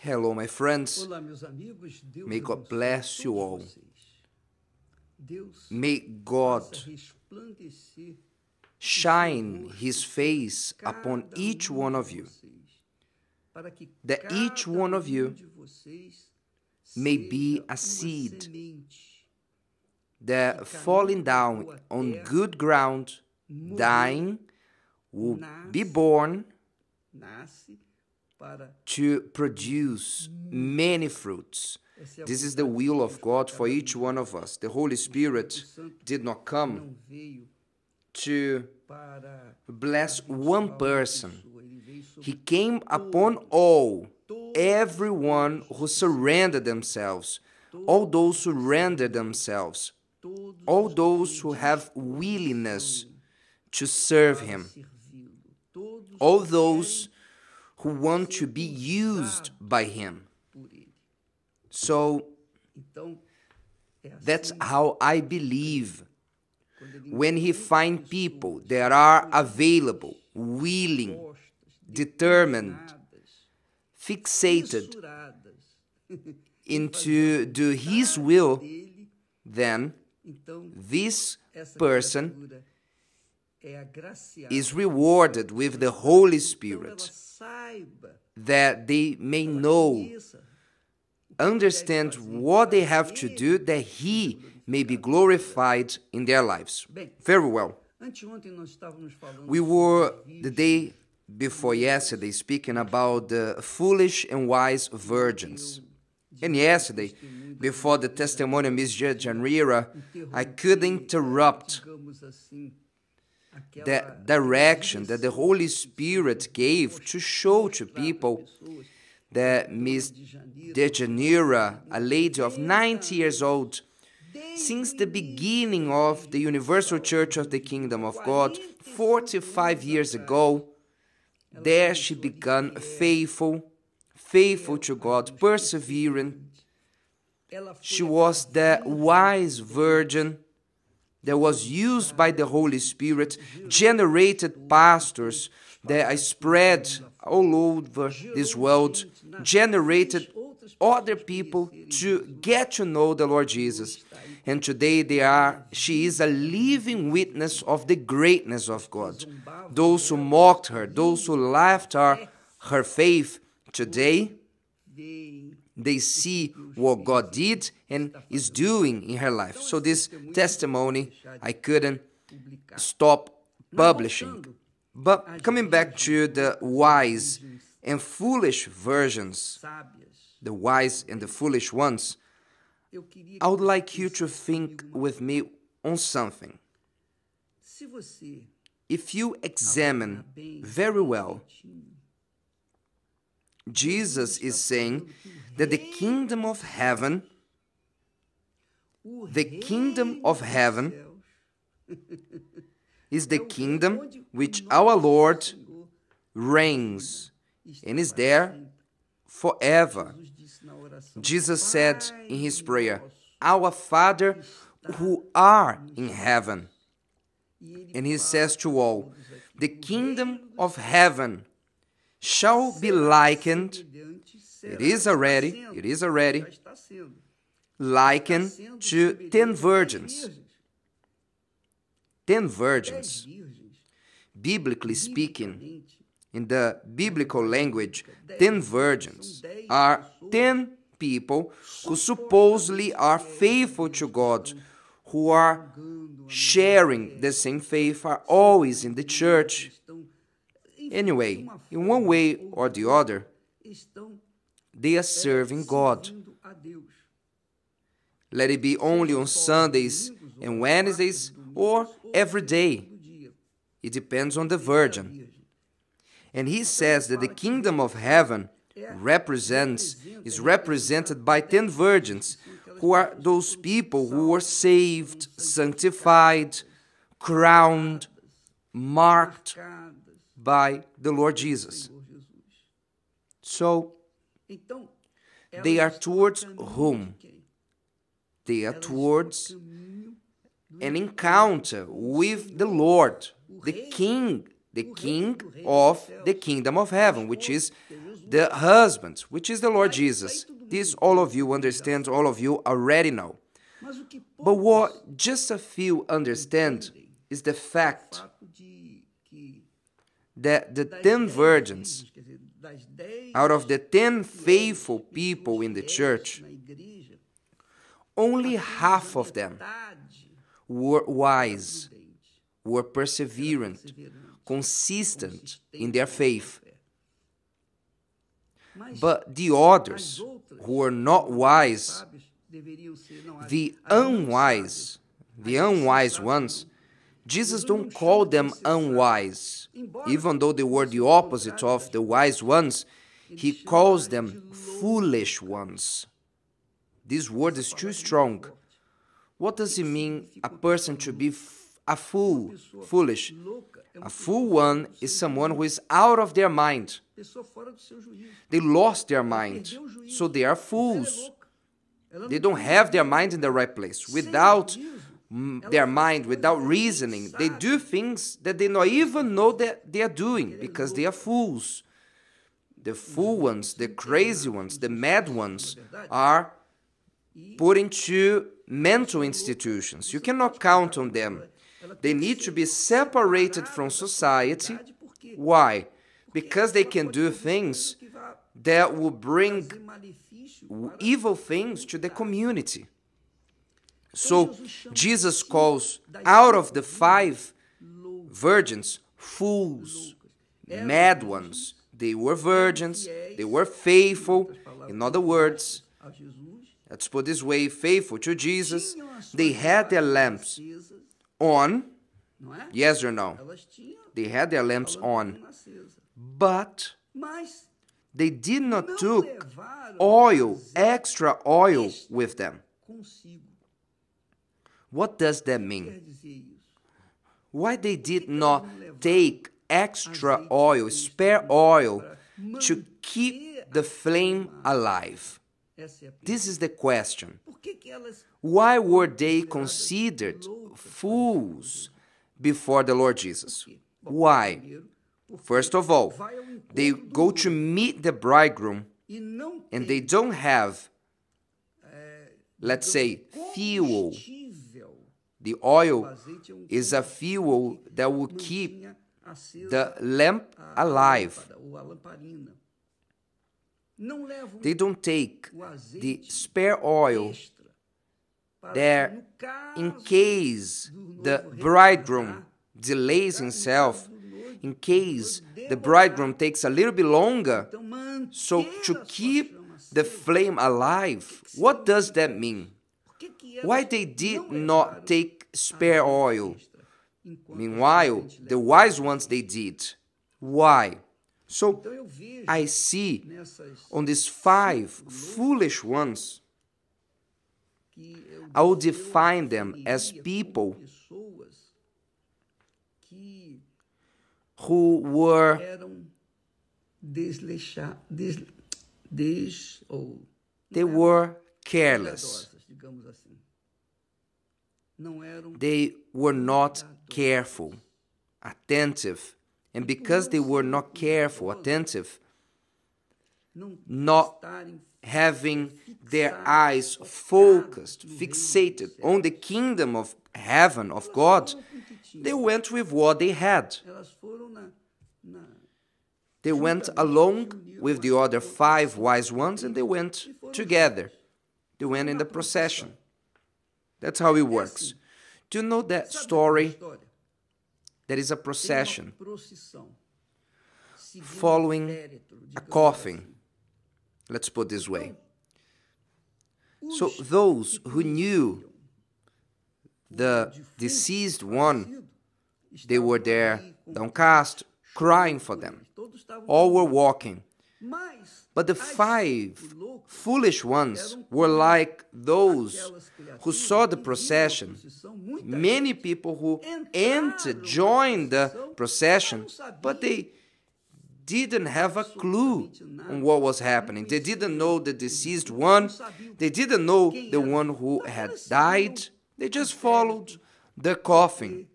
Hello, my friends. Olá, meus amigos. Deus May God bless you all. May God shine his face upon each um one of you, vocês, para que that each one of um you may be a seed that falling down on good ground, dying, will be born to produce many fruits. essa é a This is the will of God for each one of us. The Holy Spirit did not come to bless one person. pessoa, ele veio sobre He came upon all, everyone who surrendered themselves, all those who surrender themselves, all those who have willingness to serve Him, all those who want to be used by Him. So that's how I believe when He find people that are available, willing, determined, fixated into do His will, then this person. Is rewarded with the Holy Spirit that they may know, understand what they have to do that He may be glorified in their lives. Very well. Anteontem nós estávamos falando We were the day before yesterday speaking about the foolish and wise virgins. And yesterday, before the testimony of Miss Janira, I could interrupt digamos assim, aquela that direction that the Holy Spirit gave to show to people that Miss Dejanira, a lady of 90 years old, since the beginning of the Universal Church of the Kingdom of God, 45 years ago, there she began faithful, faithful to God, persevering. She was the wise virgin that was used by the Holy Spirit, generated pastors that I spread all over this world, generated other people to get to know the Lord Jesus. And today they are she is a living witness of the greatness of God. Those who mocked her, those who laughed her her faith, today they see what God did and is doing in her life. So this testimony I couldn't stop publishing. But coming back to the wise and foolish versions, the wise and the foolish ones, I would like you to think with me on something. If you examine very well, Jesus is saying that the kingdom of heaven, the kingdom of heaven is the kingdom which our Lord reigns and is there forever. Jesus said in his prayer, Our Father who are in heaven. And he says to all, The kingdom of heaven shall be likened, it is already, it is already, likened to ten virgins. Ten virgins, biblically speaking, in the biblical language, ten virgins are ten people who supposedly are faithful to God, who are sharing the same faith, are always in the church. Anyway, in one way or the other, they are serving God. Let it be only on Sundays and Wednesdays or every day. It depends on the virgin. And he says that the kingdom of heaven represents is represented by ten virgins, who are those people who were saved, sanctified, crowned, marked by the Lord Jesus. So they are towards whom? They are Elas estão a towards an encounter with the Lord, the King, the king of the kingdom of heaven, which is the husband, which is the Lord Jesus. This all of you understand, all of you already know. Mas o que But what just a few understand is the fact fato de que that the ten virgins, virgens, quer dizer, das dez out of the ten faithful people in the church, only half of them were wise, were perseverant, consistent in their faith. But the others who were not wise, sábias, deveriam ser, não, as- the unwise, the unwise ones. Jesus don't call them unwise. Even though they were the opposite of the wise ones, he calls them foolish ones. This word is too strong. What does it mean a person to be a fool, foolish? A fool one is someone who is out of their mind. They lost their mind, so they are fools. They don't have their mind in the right place. Without their mind, without reasoning, they do things that they not even know that they are doing because they are fools. The fool ones, the crazy ones, the mad ones are put into mental institutions. You cannot count on them. They need to be separated from society. Why? Because they can do things that will bring evil things to the community. So Jesus calls out of the five virgins fools, mad ones. They were virgins, they were faithful. In other words, let's put this way faithful to Jesus. They had their lamps on, yes or no? They had their lamps on, but they did not took oil, extra oil with them. What does that mean? Quer dizer isso? why they did not take extra oil, spare oil, to keep the flame alive? Essa é a pergunta. This is the question. Por que, que elas Why were they considered fools before the Lord Jesus? Why? First of all, vai ao encontro they go to meet the bridegroom and they don't have, let's say, fuel. The oil um is a fuel that will keep the lamp alive. lâmpada, ou a lamparina. Não levam They don't take the spare oil there in case the bridegroom delays himself, caso do noivo, in case the bridegroom takes a little bit longer, so to keep the flame alive, what does that mean? Por que que elas Why they did not take spare ah, oil? enquanto os Meanwhile, the wise ones they did. Why? So Então eu vejo I see on these five foolish ones, I will define them as people who were eram desleixar, des, des, ou they were careless. They were not careful, attentive. And because they were not careful, attentive, not having their eyes focused, fixated on the kingdom of heaven, of God, Elas foram com o que tinham. they went with what they had. Elas foram na, na They went along with the other five wise ones and they went together. They went in the procession. That's how it works. Do you know that story? There is a procession following a coffin. Let's put this way. So those who knew the deceased one, they were there downcast, crying for them. All were walking. But the five foolish ones were like those who saw the procession. Many people who entered, joined the procession, but they didn't have a clue on what was happening. They didn't know the deceased one, they didn't know the one who had died. They just followed the coffin,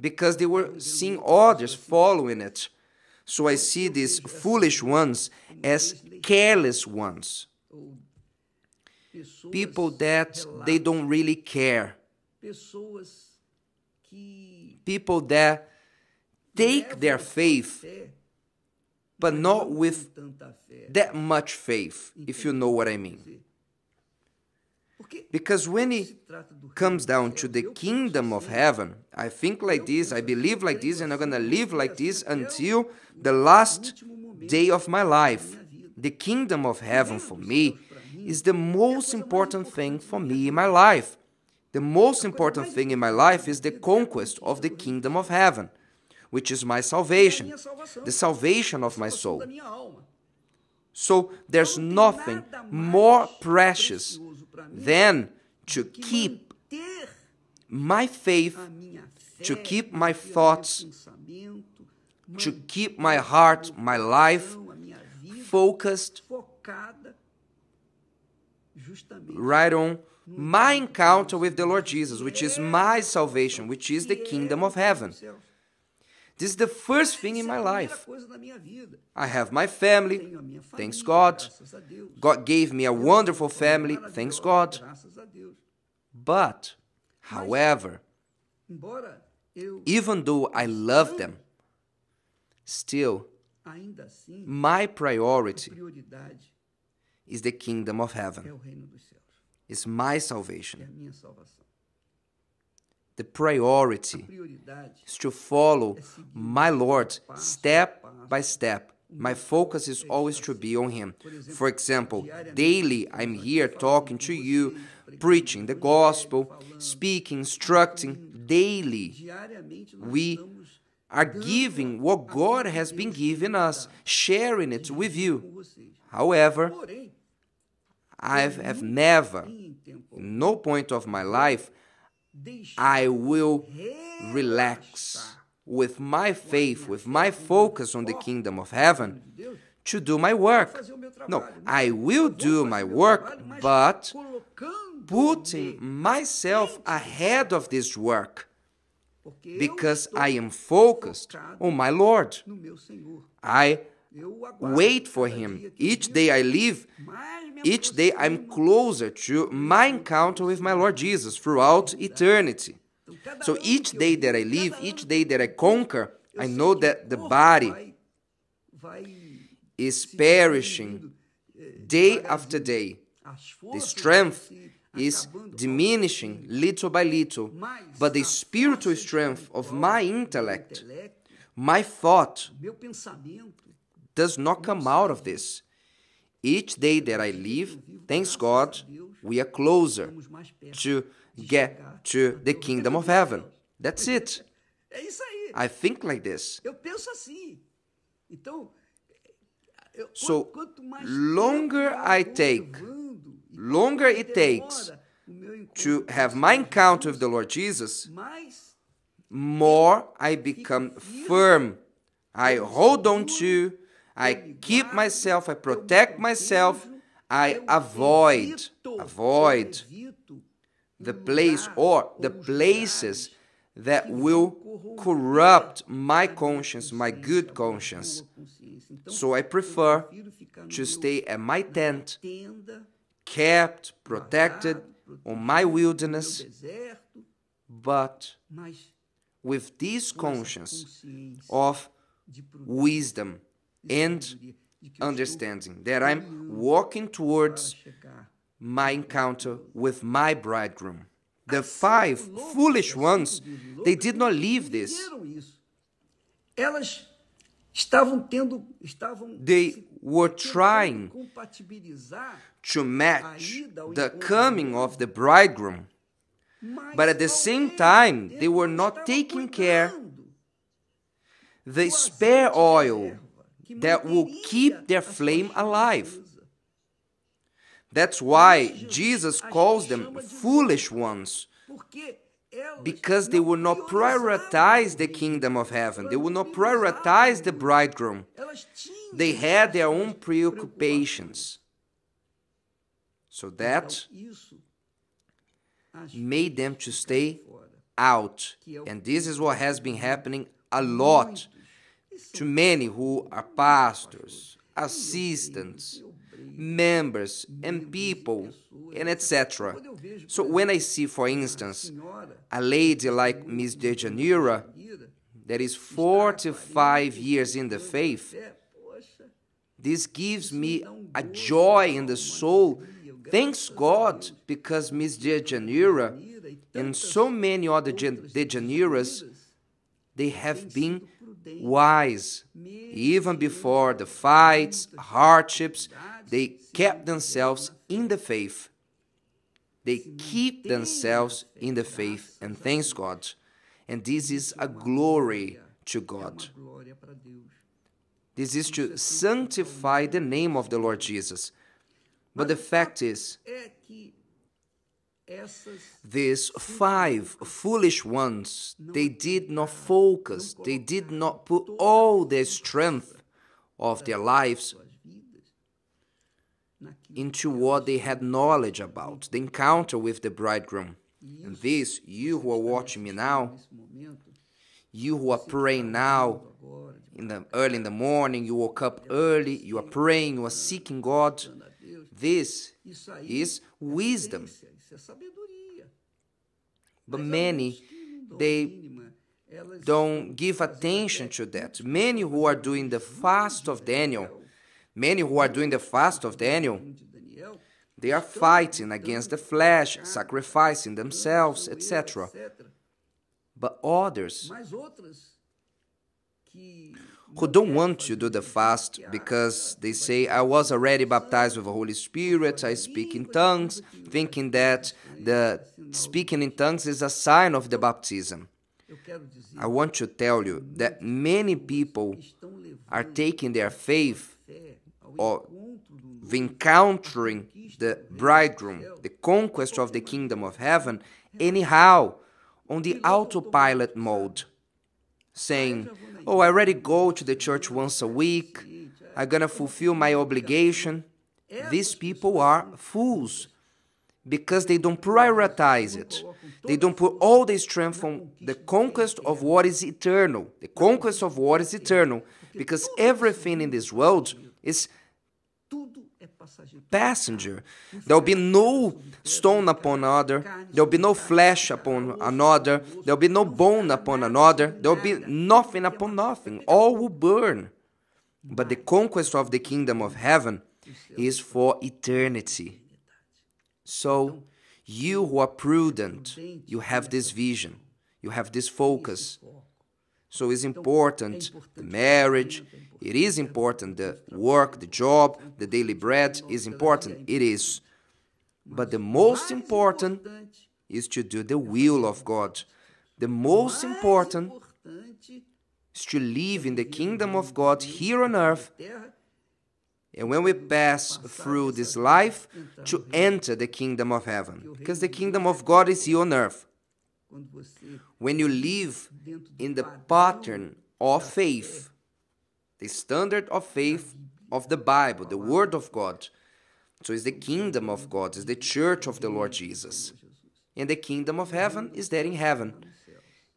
because they were seeing others following it. So I see these foolish ones as careless ones, people that they don't really care, people that take their faith, but not with that much faith, if you know what I mean. Because when it comes down to the kingdom of heaven, I think like this, I believe like this, and I'm gonna live like this until the last day of my life. The kingdom of heaven for me is the most important thing for me in my life. The most important thing in my life is the conquest of the kingdom of heaven, which is my salvation, the salvation of my soul. da minha alma. So there's nothing more precious precioso pra mim than to keep my faith a minha fé, to keep my manter o meu thoughts, to keep my heart, my life a minha vida focused right on my encounter with the Lord Jesus, which is my salvation, which is the kingdom of heaven. This is the first thing in my life. Coisa da minha vida. I have my family, Tenho a minha família, thanks God. graças a Deus. God gave me a wonderful family, thanks God. Graças a Deus. But, however, even though I love them, still, my priority is the kingdom of heaven, o reino dos céus, is my salvation. A minha salvação. The priority is to follow my Lord step by step. My focus is always to be on Him. For example, daily I'm here talking to you, preaching the gospel, speaking, instructing. Daily we are giving what God has been giving us, sharing it with you. However, I have never, em tempo in no point of my life, I will relax with my faith, with my focus on the kingdom of heaven to do my work. No, I will do my work, but putting myself ahead of this work because I am focused on my Lord. I wait for Him. Each day I live, each day I'm closer to my encounter with my Lord Jesus throughout eternity. So each day that I live, each day that I conquer, I know that the body vai is perishing eh, day after day. The strength is diminishing little by little, but the spiritual strength of my intellect, my thought, does not come out of this. Each day that I live, thanks God, we are closer estamos mais perto to get to the kingdom of heaven. That's it. É isso aí. I think like this. Eu penso assim. Então, eu, So, longer I take, longer it takes o meu encontro to have my encounter with the Lord Jesus, more I become firm. I hold on to, I keep myself, I protect myself, I avoid, avoid the place or the places that will corrupt my conscience, my good conscience. So I prefer to stay at my tent, kept, protected on my wilderness, but with this conscience of wisdom and sabedoria, de que eu estou understanding that I'm walking towards my encounter with my bridegroom. The five foolish ones, they did not leave this. Viveram isso. Elas estavam tendo, estavam They were trying to match the coming of the bridegroom, but at the same time, they were not taking care the spare oil that will keep their flame alive. That's why Jesus calls them foolish ones. Because they will not prioritize the kingdom of heaven. They will not prioritize the bridegroom. They had their own preoccupations. So that Então, isso as made them to stay out. And this is what has been happening a lot to many who are pastors, assistants, members, and people, and etc. So when I see, for instance, a lady like Miss Dejanira, that is 45 years in the faith, this gives me a joy in the soul. Thanks God, because Miss Dejanira and so many other De Janeiras, they have been wise. Even before the fights, hardships, they kept themselves in the faith. They keep themselves in the faith, and thanks God. And this is a glory to God. This is to sanctify the name of the Lord Jesus. But the fact is, these five foolish ones, they did not focus, they did not put all the strength of their lives into what they had knowledge about, the encounter with the bridegroom. And this, you who are watching me now, you who are praying now, in the early in the morning, you woke up early, you are praying, you are seeking God. This is wisdom. But many they don't give attention to that. Many who are doing the fast of Daniel, many who are doing the fast of Daniel, they are fighting against the flesh, sacrificing themselves, etc. But others who don't want to do the fast because they say, I was already baptized with the Holy Spirit, I speak in tongues, thinking that the speaking in tongues is a sign of the baptism. I want to tell you that many people are taking their faith or encountering the bridegroom, the conquest of the kingdom of heaven, anyhow, on the autopilot mode, saying, Oh, I already go to the church once a week, I'm gonna fulfill my obligation. These people are fools because they don't prioritize it. They don't put all their strength on the conquest of what is eternal, the conquest of what is eternal, because everything in this world is passenger. There will be no stone upon another, there will be no flesh upon another, there will be no bone upon another, there will be nothing upon nothing. All will burn. But the conquest of the kingdom of heaven is for eternity. So, you who are prudent, you have this vision, you have this focus. So it's important the marriage, it is important the work, the job, the daily bread is important. It is. But the most important is to do the will of God. The most important is to live in the kingdom of God here on earth. And when we pass through this life, to enter the kingdom of heaven. Because the kingdom of God is here on earth. When you live in the pattern of faith, the standard of faith of the Bible, the Word of God. So it's the kingdom of God, it's the church of the Lord Jesus. And the kingdom of heaven is there in heaven,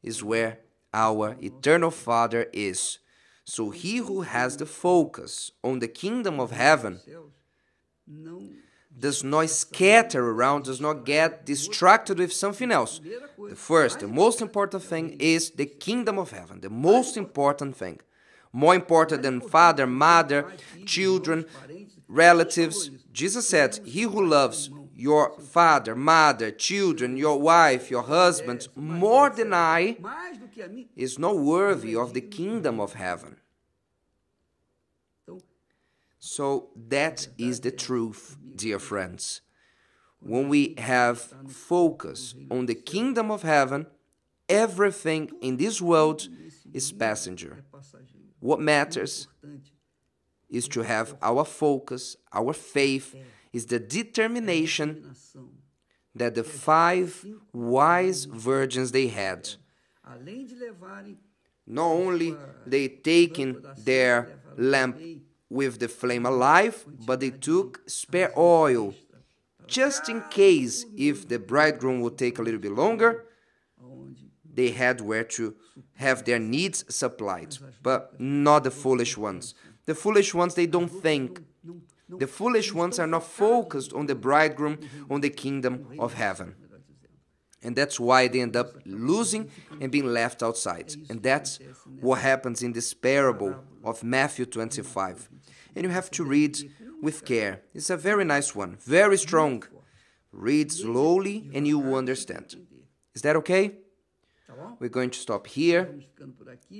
is where our eternal Father is. So he who has the focus on the kingdom of heaven does not scatter around, does not get distracted with something else. The first, the most important thing is the kingdom of heaven, the most important thing. More important than father, mother, children, relatives. Jesus said, He who loves your father, mother, children, your wife, your husband more than I is not worthy of the kingdom of heaven. So that is the truth, dear friends. When we have focus on the kingdom of heaven, everything in this world is passenger. What matters is to have our focus, our faith, is the determination that the five wise virgins they had. Not only they taking their lamp with the flame alive, but they took spare oil, just in case if the bridegroom would take a little bit longer, they had where to have their needs supplied, but not the foolish ones. The foolish ones, they don't think. The foolish ones are not focused on the bridegroom, on the kingdom of heaven. And that's why they end up losing and being left outside. And that's what happens in this parable of Matthew 25. And you have to read with care. It's a very nice one, very strong. Read slowly and you will understand. Is that okay? We're going to stop here.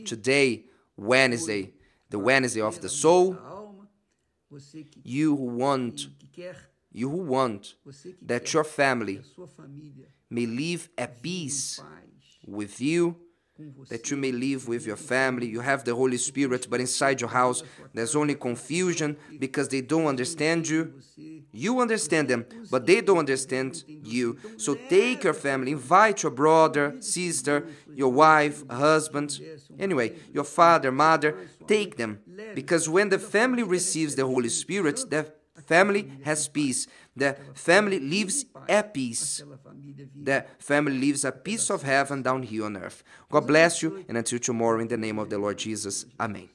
Today, Wednesday, the Wednesday of the soul. You who want, you who want that your family may live at peace with you, that you may live with your family. You have the Holy Spirit, but inside your house there's only confusion because they don't understand you. You understand them, but they don't understand you. So take your family, invite your brother, sister, your wife, husband, anyway, your father, mother, take them. Because when the family receives the Holy Spirit, the family has peace. The family lives at peace. The family lives a piece of heaven down here on earth. God bless you, and until tomorrow, in the name of the Lord Jesus. Amen.